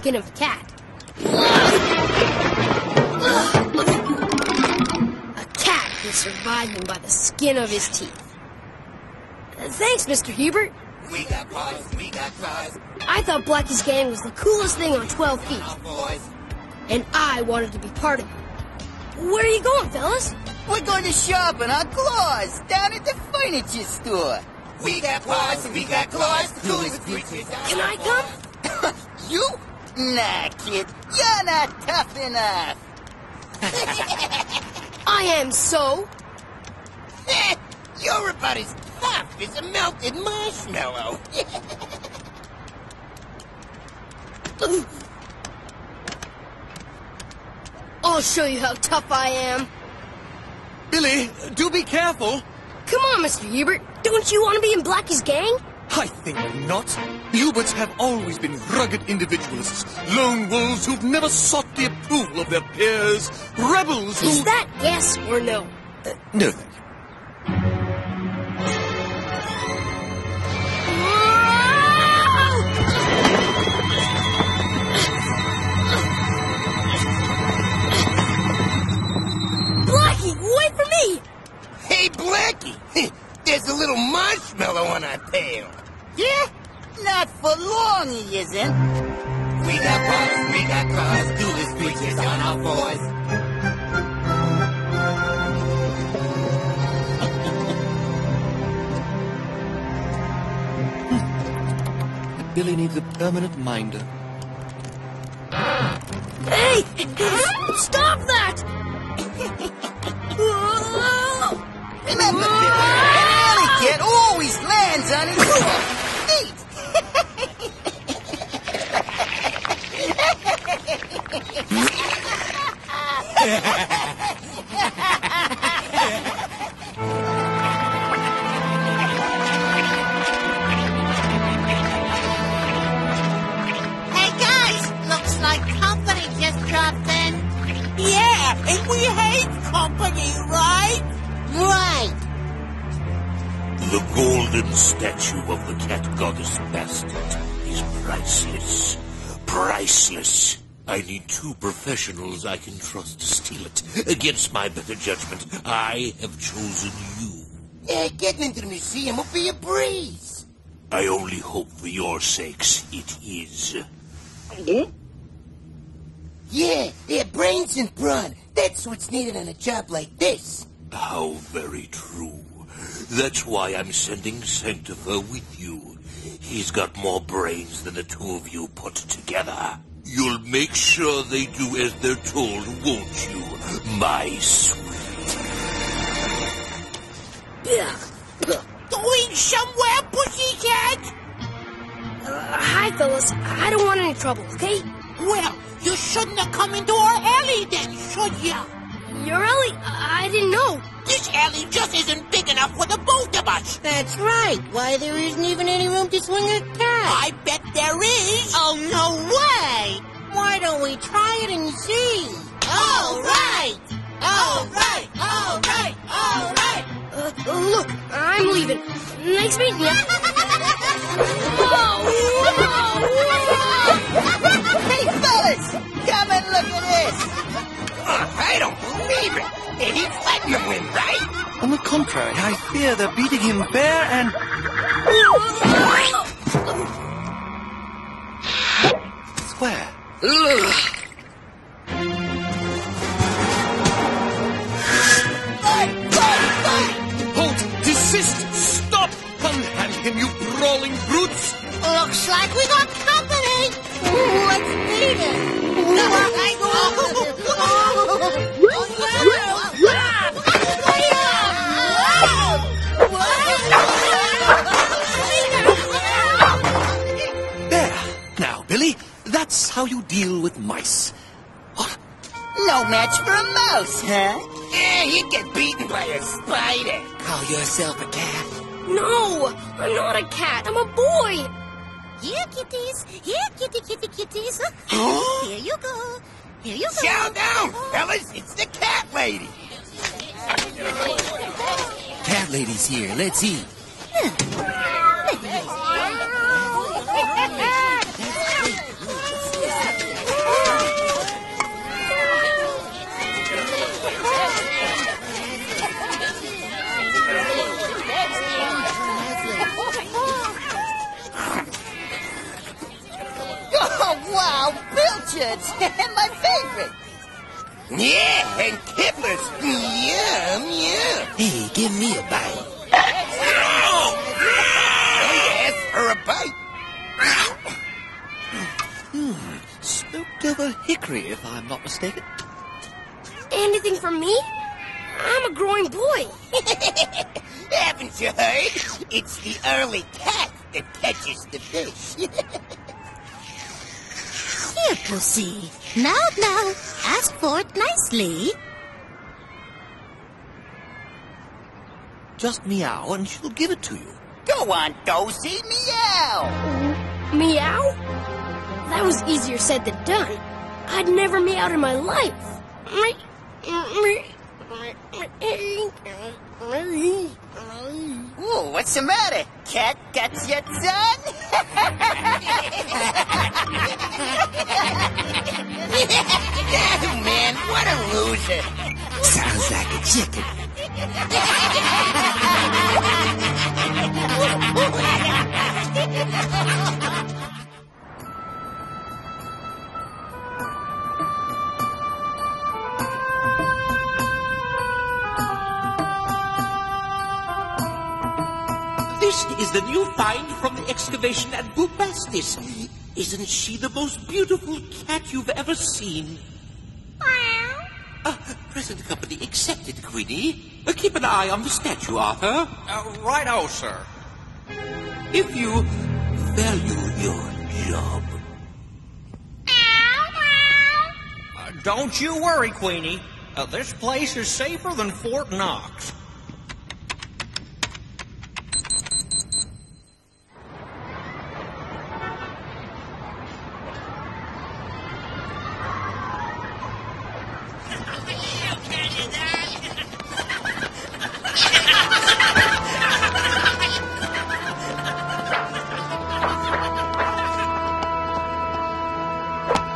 skin of a cat. A cat is surviving by the skin of his teeth. Uh, Thanks, Mr. Hubert. We got claws, we got claws, I thought Blackie's gang was the coolest thing on 12 feet, and I wanted to be part of it. Where are you going, fellas? We're going to shop in our claws down at the furniture store. We got claws, we got claws, the coolest creatures Can I come? You? Nah, kid. You're not tough enough. I am so. You're about as tough as a melted marshmallow. I'll show you how tough I am. Billy, do be careful. Come on, Mr. Hubert. Don't you want to be in Blackie's gang? I think not. The Huberts have always been rugged individualists, lone wolves who've never sought the approval of their peers, rebels who... Is that yes or no? Uh, no, thank you. There's a little marshmallow on our tail. Yeah? Not for long, he isn't. We got claws, we got claws, coolest creatures on our boys. Billy needs a permanent minder. Hey! Stop that! Lands statue of the cat goddess Bastet is priceless. Priceless. I need two professionals I can trust to steal it. Against my better judgment, I have chosen you. Yeah, getting into the museum will be a breeze. I only hope for your sakes it is. Eh? Yeah, their brains and brawn. That's what's needed on a job like this. How very true. That's why I'm sending Sanctifer with you. He's got more brains than the two of you put together. You'll make sure they do as they're told, won't you, my sweet? Going somewhere, pussycat? Uh, hi, fellas. I don't want any trouble, okay? Well, you shouldn't have come into our alley then, should ya? You're Ellie? I didn't know. This alley just isn't big enough for the both of us. That's right. Why, there isn't even any room to swing a cat. I bet there is. Oh, no way! Why don't we try it and see? All right! All right! All right! All right! Uh, uh, look, I'm leaving. Nice meeting you. Hey, fellas, come and look at this. I don't believe it. And he's letting contrary, I fear they're beating him bare and... Square. Deal with mice. What? No match for a mouse, huh? Yeah, you'd get beaten by a spider. Call yourself a cat. No, I'm not a cat. I'm a boy. Here, kitties. Here, kitty, kitty, kitties. Here you go. Here you go. Chow down, fellas. It's the cat lady. Cat lady's here. Let's eat. Oh, wow, pilchards! My favorite! Yeah, and kibblers. Yum, yum. Hey, give me a bite. Yes, for a bite. hmm, Smoked over hickory, if I'm not mistaken. Anything for me? I'm a growing boy. Haven't you heard? It's the early cat that catches the fish. Here, Pussy. Now, now, ask for it nicely. Just meow and she'll give it to you. Go on, Dosey, meow! Meow? That was easier said than done. I'd never meowed in my life. Ooh, what's the matter? Cat got your son? Man, what a loser. Sounds like a chicken. is the new find from the excavation at Bubastis. Isn't she the most beautiful cat you've ever seen? Uh, present company accepted, Queenie. Uh, keep an eye on the statue, Arthur. Uh, righto, sir. If you value your job. Meow, Uh, don't you worry, Queenie. Uh, this place is safer than Fort Knox.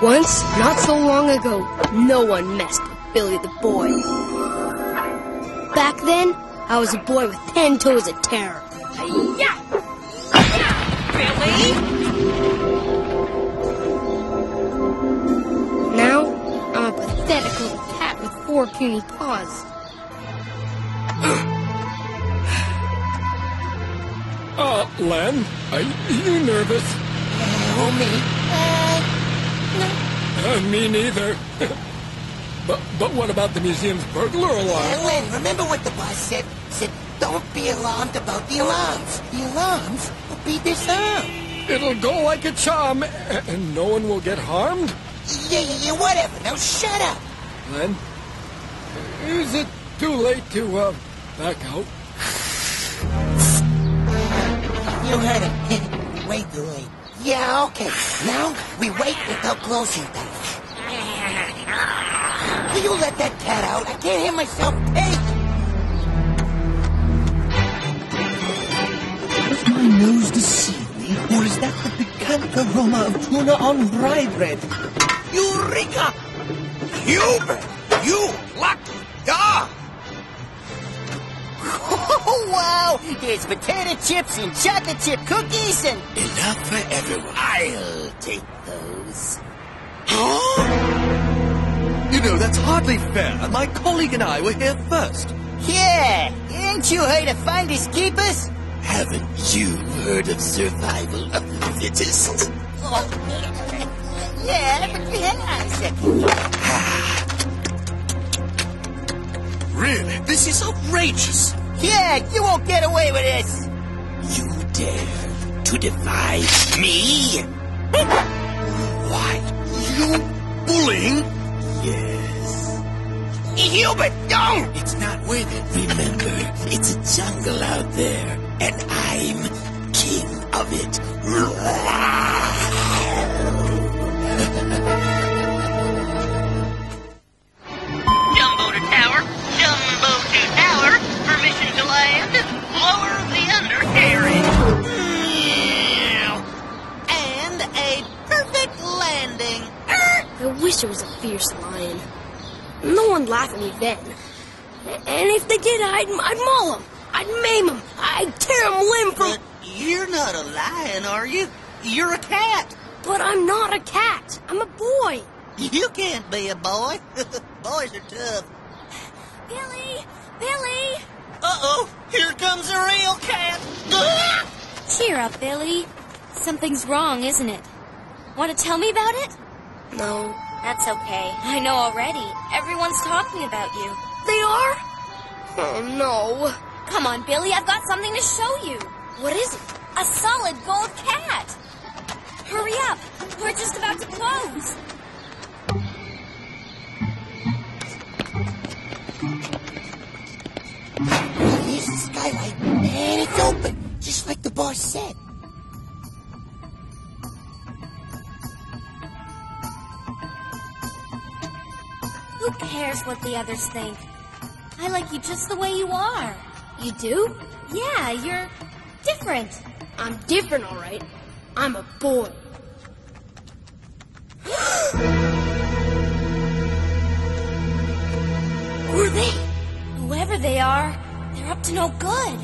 Once, not so long ago, no one messed with Billy the Boy. Back then, I was a boy with ten toes of terror. Puny paws. Uh, Len, are you nervous? Oh, me? Uh, me neither. but but what about the museum's burglar alarm? Len, remember what the boss said? Said, don't be alarmed about the alarms. The alarms will be disarmed. It'll go like a charm, and no one will get harmed? Yeah, yeah, yeah, whatever. Now shut up. Len, is it too late to, uh, back out? You heard him. Way too late. Yeah, okay. Now we wait without closing time. Will you let that cat out? I can't hear myself think. Does my nose deceive me, or is that the piquant aroma of tuna on rye bread? Eureka! Hubert! You lucky dog! Oh, ah! wow! There's potato chips and chocolate chip cookies and... Enough for everyone. I'll take those. Huh? You know, that's hardly fair. My colleague and I were here first. Yeah! Ain't you heard of finders keepers? Haven't you heard of survival of the fittest? Yeah, but hang on a second. Ah, Really, this is outrageous. Yeah, you won't get away with this. You dare to defy me? Why, you bullying? Yes. Hubert, don't! It's not worth it. Remember, it's a jungle out there, and I'm king of it. Buster was a fierce lion. No one laughed at me then. And if they did, I'd, I'd maul them. I'd maim them. I'd tear them limb from... But you're not a lion, are you? You're a cat. But I'm not a cat. I'm a boy. You can't be a boy. Boys are tough. Billy! Billy! Uh-oh, here comes a real cat. Cheer up, Billy. Something's wrong, isn't it? Want to tell me about it? No. That's okay. I know already. Everyone's talking about you. They are? Oh, no. Come on, Billy. I've got something to show you. What is it? A solid gold cat. Hurry up. We're just about to close. Here's the skylight, and it's open, just like the boss said. Cares what the others think? I like you just the way you are. You do? Yeah, you're different. I'm different, all right. I'm a boy. Who are they? Whoever they are, they're up to no good.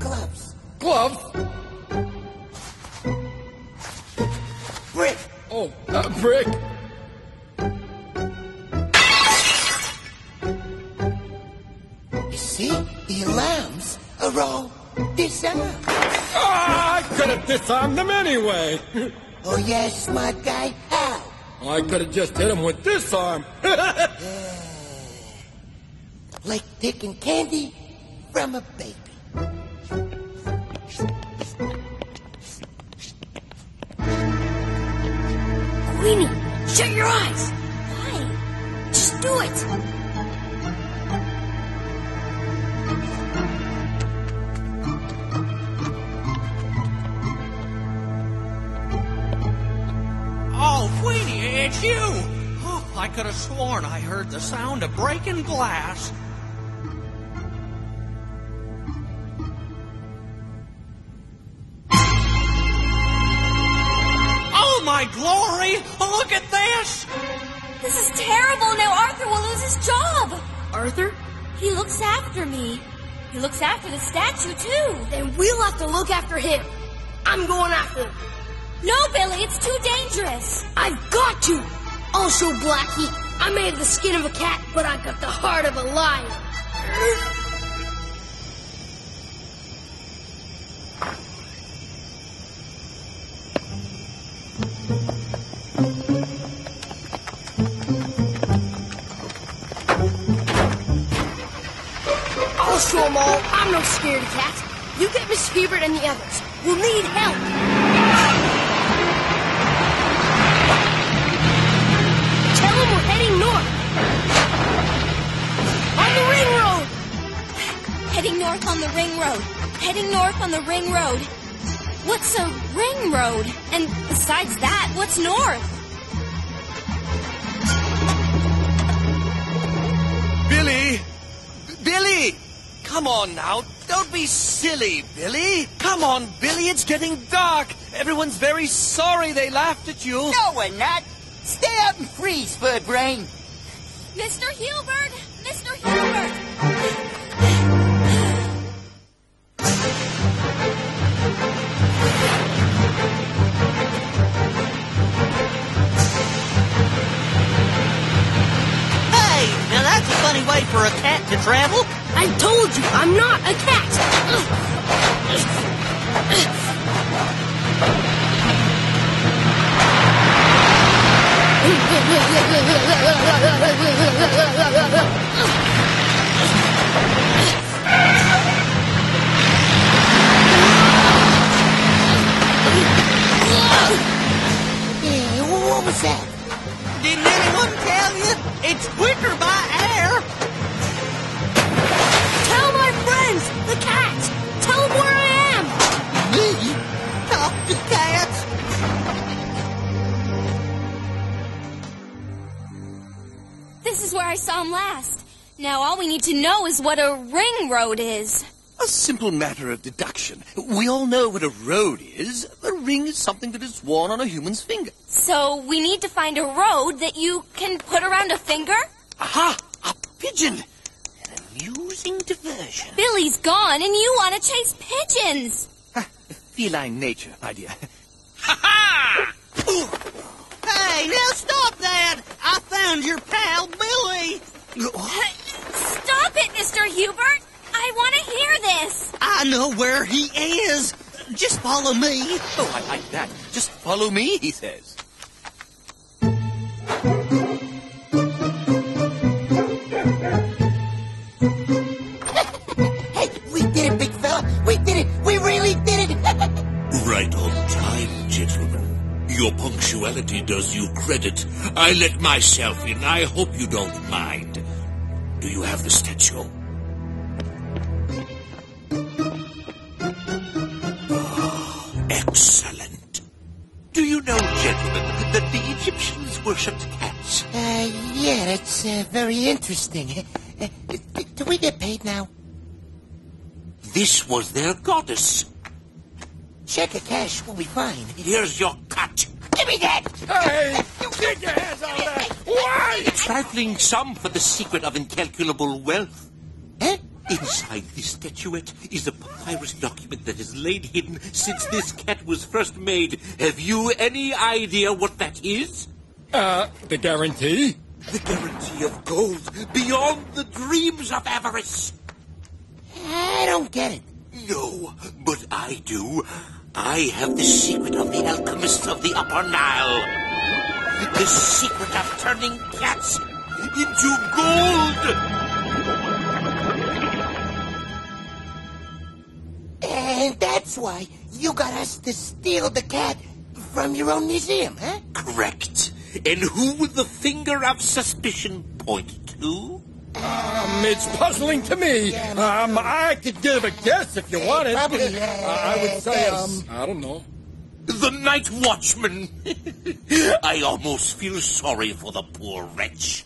Gloves. Gloves? Brick. Oh, uh, Brick. Could have disarmed them anyway. Oh, yes, smart guy. How? I could have just hit him with this arm. Like taking candy from a baby. Queenie, shut your eyes. Why? Just do it. Could have sworn I heard the sound of breaking glass. Oh, my glory! Look at this! This is terrible. Now Arthur will lose his job. Arthur? He looks after me. He looks after the statue, too. Then we'll have to look after him. I'm going after him. No, Billy, it's too dangerous. I've got to. I'll Blackie. I may have the skin of a cat, but I've got the heart of a lion. I'll show them all. I'm no scaredy cat. You get Miss Hubert and the others. We'll need help. On the ring road. Heading north on the ring road. Heading north on the ring road. What's a ring road? And besides that, what's north? Billy! Billy! Come on now. Don't be silly, Billy. Come on, Billy. It's getting dark. Everyone's very sorry they laughed at you. No, we're not. Stay out and freeze, Bird Brain. Mr. Hubert! Travel. I told you, I'm not a cat. What was that? Didn't anyone tell you? It's quicker by air. The cat! Tell him where I am. Me? Talk to cats? This is where I saw him last. Now all we need to know is what a ring road is. A simple matter of deduction. We all know what a road is. A ring is something that is worn on a human's finger. So we need to find a road that you can put around a finger? Aha! A pigeon! An amusing diversion. Billy's gone and you want to chase pigeons! Feline nature, my dear. Ha ha! hey, now stop that! I found your pal, Billy! Uh, stop it, Mr. Hubert! I want to hear this! I know where he is! Just follow me! Oh, I like that. Just follow me, he says. Your punctuality does you credit. I let myself in. I hope you don't mind. Do you have the statue? Ah, Excellent. Do you know, gentlemen, that the Egyptians worshipped cats? uh, yeah, that's uh, very interesting. Uh, do we get paid now? This was their goddess. Check of cash we'll be fine. Here's your cut. Give me that! Hey! You get your hands out of that! Why? A trifling sum for the secret of incalculable wealth. Huh? Inside this statuette is a papyrus document that has lain hidden since this cat was first made. Have you any idea what that is? Uh, the guarantee? The guarantee of gold beyond the dreams of avarice. I don't get it. No, but I do. I have the secret of the alchemists of the Upper Nile. The secret of turning cats into gold. And that's why you got us to steal the cat from your own museum, huh? Correct. And who would the finger of suspicion point to? Um, it's puzzling to me. Um, I could give a guess if you wanted. Probably, uh, I would say, um. I don't know. The night watchman. I almost feel sorry for the poor wretch.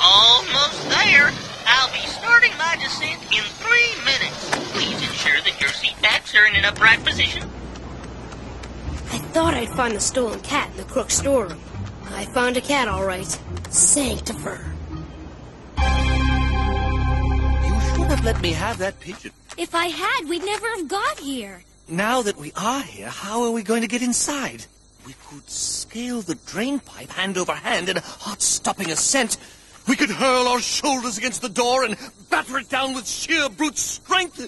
Almost there. I'll be starting my descent in three minutes. Please ensure that your seat backs are in an upright position. I thought I'd find the stolen cat in the crook's storeroom. I found a cat, all right. Sanctifer. Have let me have that pigeon. If I had, we'd never have got here. Now that we are here, how are we going to get inside? We could scale the drain pipe hand over hand in a hot-stopping ascent. We could hurl our shoulders against the door and batter it down with sheer brute strength.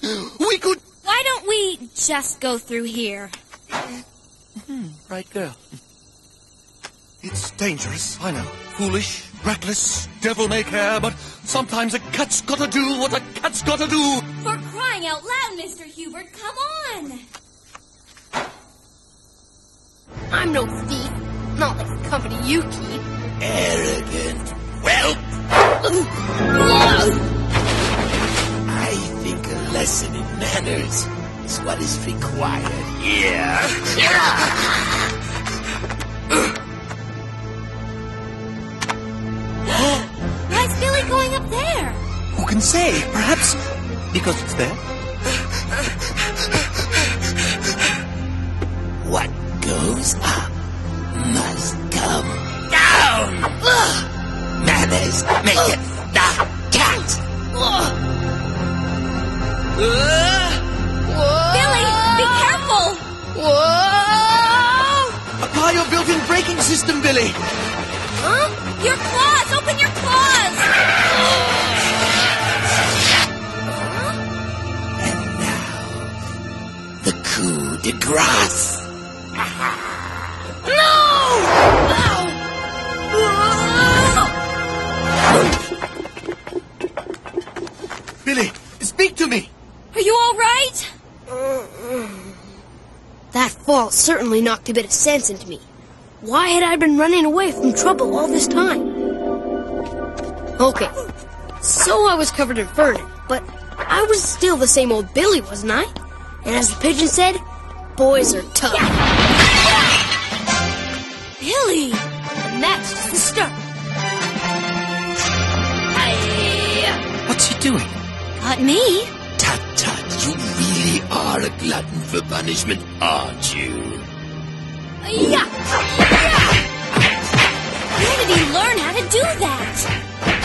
We could... Why don't we just go through here? Hmm, right, girl. It's dangerous, I know. Foolish, reckless, devil-may-care, but sometimes a cat's gotta do what a cat's gotta do. For crying out loud, Mr. Hubert, come on! I'm no thief. Not like the company you keep. Arrogant. Well, I think a lesson in manners is what is required. Yeah. Can say? Perhaps because it's there. What goes up must come down. Manners make it the cat. Billy, be careful! Whoa! Apply your built-in braking system, Billy. Huh? Your claws! Open coup de grace. Billy, speak to me. Are you all right? That fall certainly knocked a bit of sense into me. Why had I been running away from trouble all this time? Okay, so I was covered in vermin, but I was still the same old Billy, wasn't I? And as the pigeon said, boys are tough. Billy! And that's just the start. What's he doing? Not me. Tut tut, you really are a glutton for punishment, aren't you? Yeah! yeah! Where did he learn how to do that?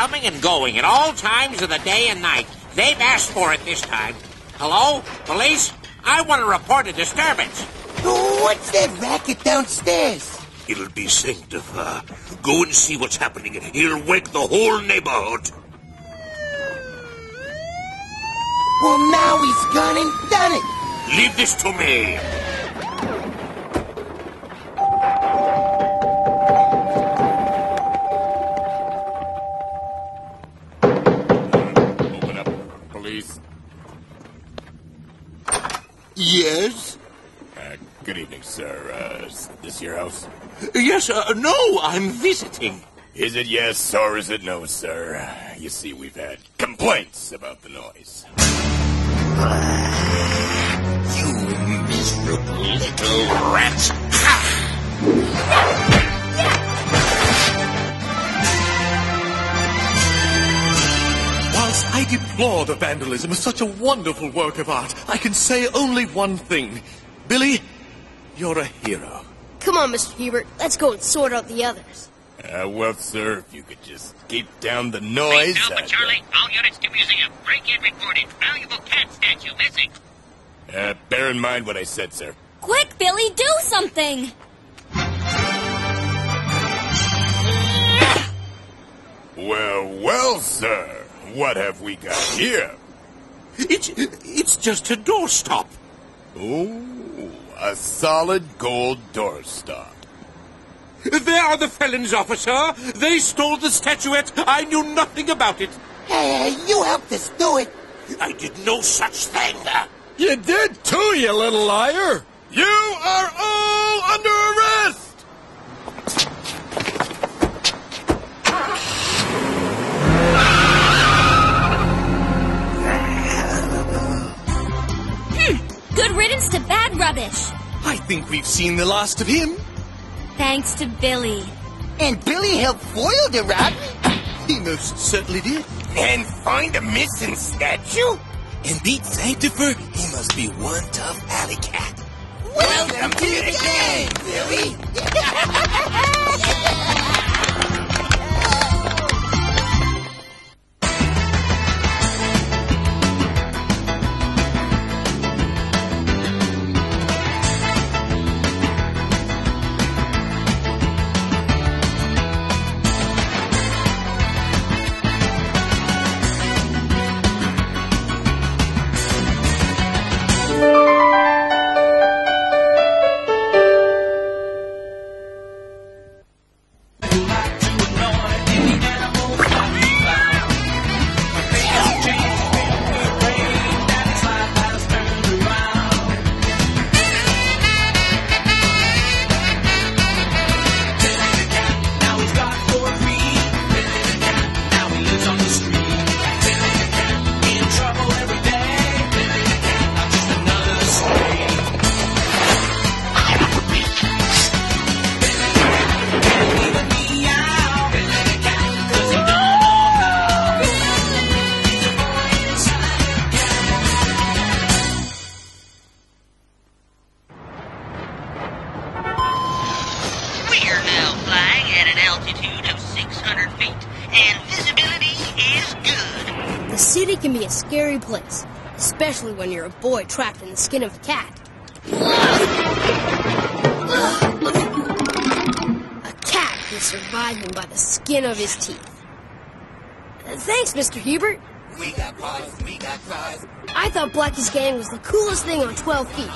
Coming and going at all times of the day and night. They've asked for it this time. Hello? Police? I want to report a disturbance. What's that racket downstairs? It'll be Sanctifer. Uh, go and see what's happening. He'll wake the whole neighborhood. Well, now he's gone and done it. Leave this to me. Police. Yes? Uh, good evening, sir. Uh, is this your house? Yes, uh, no, I'm visiting. Is it yes or is it no, sir? You see, we've had complaints about the noise. You miserable little rat. I deplore the vandalism of such a wonderful work of art, I can say only one thing. Billy, you're a hero. Come on, Mr. Hubert. Let's go and sort out the others. Uh, well, sir, if you could just keep down the noise. Alpha I'd, uh, Charlie, all units to museum. Break-in reported. Valuable cat statue missing. Uh, bear in mind what I said, sir. Quick, Billy, do something! Well, well, sir. What have we got here? It's, it's just a doorstop. Oh, a solid gold doorstop. There are the felons, officer. They stole the statuette. I knew nothing about it. Hey, you helped us do it. I did no such thing. You did too, you little liar! You are all under arrest! Good riddance to bad rubbish. I think we've seen the last of him. Thanks to Billy. And Billy helped foil the rat. He most certainly did. And find a missing statue? And beat Sanctifer? He must be one tough alley cat. Welcome to the game, Billy! a boy trapped in the skin of a cat. A cat can survive him by the skin of his teeth. Uh, Thanks, Mr. Hubert. We got paws, we got claws, I thought Blackie's gang was the coolest thing on 12 feet,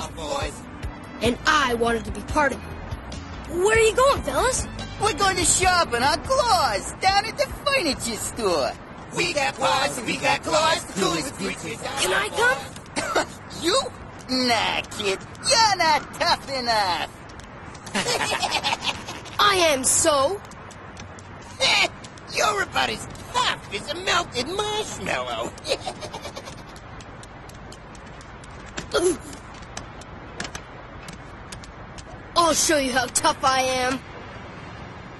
and I wanted to be part of it. Where are you going, fellas? We're going to shop in our claws down at the furniture store. We got paws, we got claws, coolest creatures. Can I come? You? Nah, kid. You're not tough enough. I am so. You're about as tough as a melted marshmallow. I'll show you how tough I am.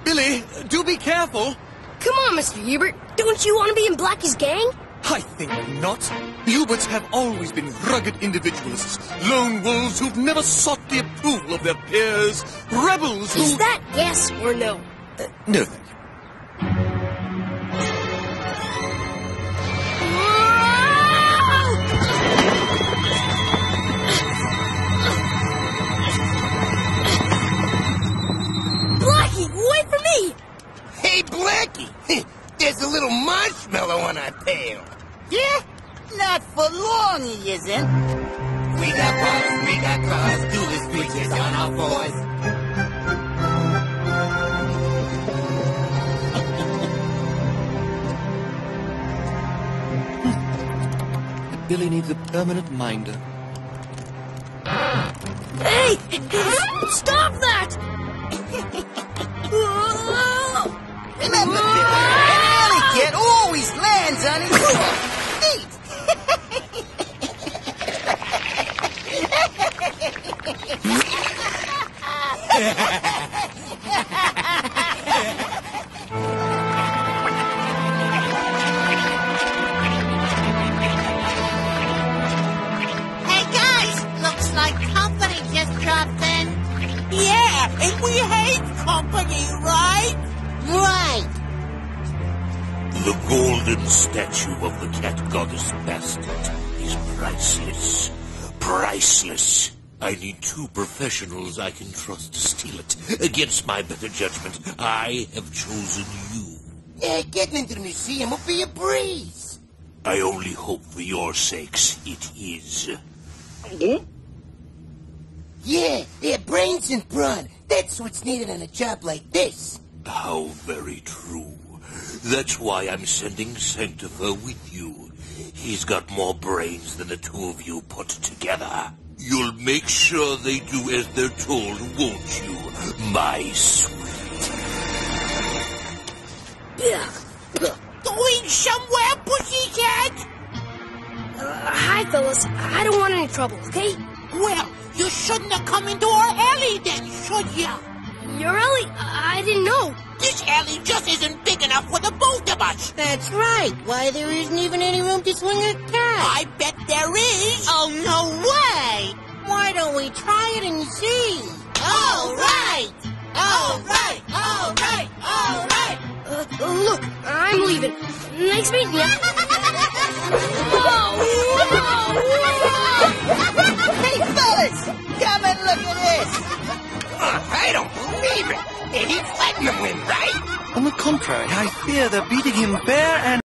Billy, do be careful. Come on, Mr. Hubert. Don't you want to be in Blackie's gang? I think not. The Huberts have always been rugged individualists, lone wolves who've never sought the approval of their peers, rebels who... Is that yes or no? Uh, no, for long, he isn't. We got balls, we got claws, duelist creatures on our fours. Billy needs a permanent minder. Hey! Stop that! Remember, Billy, an alley cat always lands on his The golden statue of the cat goddess Bastet is priceless. Priceless. I need two professionals I can trust to steal it. Against my better judgment, I have chosen you. Yeah, getting into the museum will be a breeze. I only hope for your sakes it is. Eh? Yeah, yeah, brains and brawn. That's what's needed on a job like this. How very true. That's why I'm sending Sanctifer with you. He's got more brains than the two of you put together. You'll make sure they do as they're told, won't you, my sweet? Going somewhere, pussycat? Uh, hi, fellas. I don't want any trouble, okay? Well, you shouldn't have come into our alley then, should ya? Your alley? I didn't know. This alley just isn't big enough for the both of us. That's right. Why, there isn't even any room to swing a cat. I bet there is. Oh, no way! Why don't we try it and see? All right. All right. All right. All right. Uh, uh, look, I'm leaving. Nice meeting you. Whoa, hey, fellas! Come and look at this! Uh, I don't believe it. Letting win, right? On the contrary, I fear they're beating him bare and